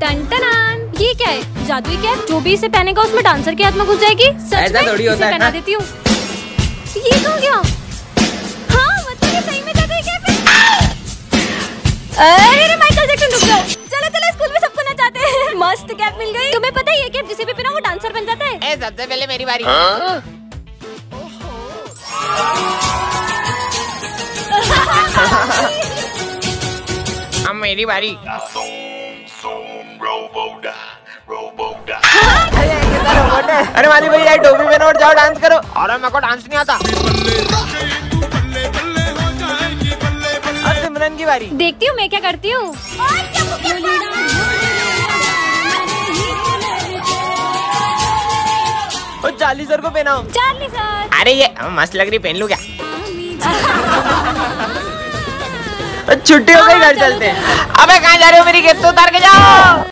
Ton टनान ये क्या है? जादुई क्या है? जो भी इसे पहनेगा उसमें डांसर के हाथ में घुस जाएगी? सच में? थोड़ी होता इसे है पहना देती हूँ। ये कहाँ गया? हाँ मतलब ये सही में जादुई कैप है अरे अरे माइकल जैक्सन रुक जाओ। चलो चलो स्कूल में सबको नचाते हैं। मस्त कैप मिल गई। तुम्हें पता है ये कैप जिसे भी पहना वो डांसर बन जाता है। ए सबसे पहले मेरी बारी। अब मेरी बारी। अरे माली भैया टोपी पहनो और जाओ डांस करो। अरे मेरे को डांस नहीं आता। अब सिमरन की बारी। देखती हूँ मैं क्या करती हूँ? और चार्ली सर को पहनाओ। Charlie sir. अरे ये मस्त लग रही पहन लू क्या? छुट्टी हो गई घर चलते हैं। अबे कहाँ जा रहे हो मेरी गेट तो उतार के जाओ।